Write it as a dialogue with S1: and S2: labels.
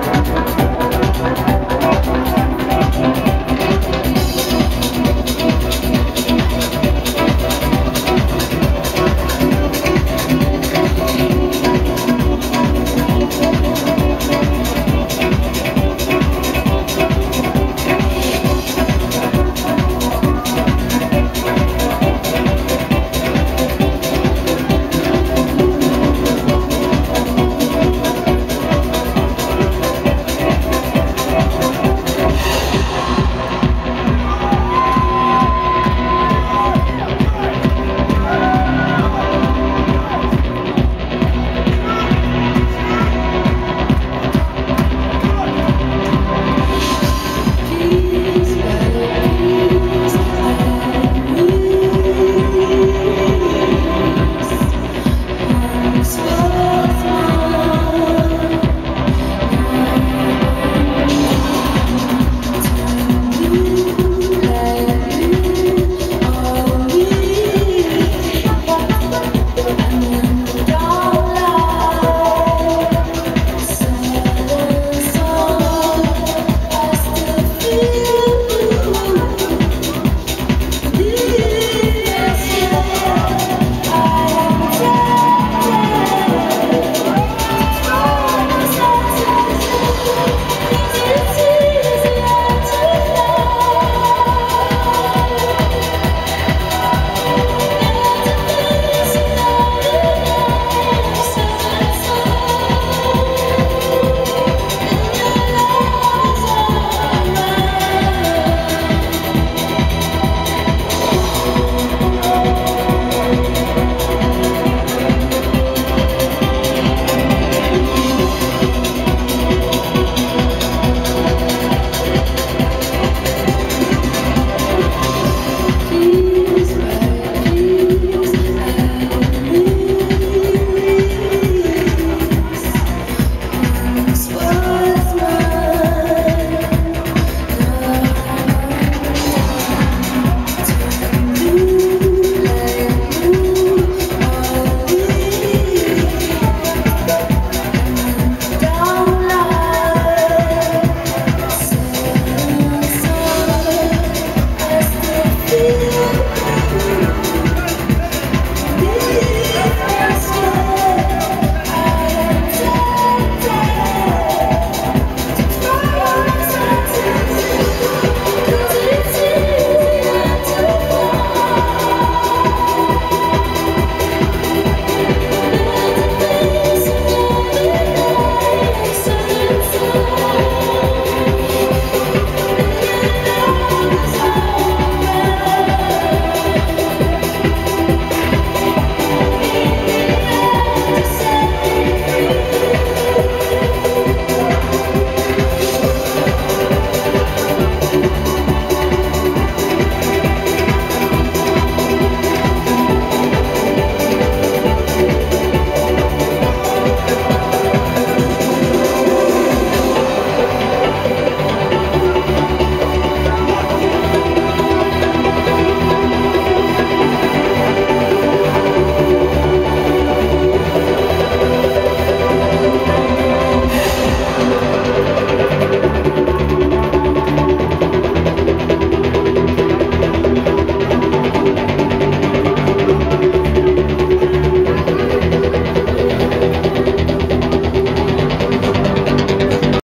S1: Música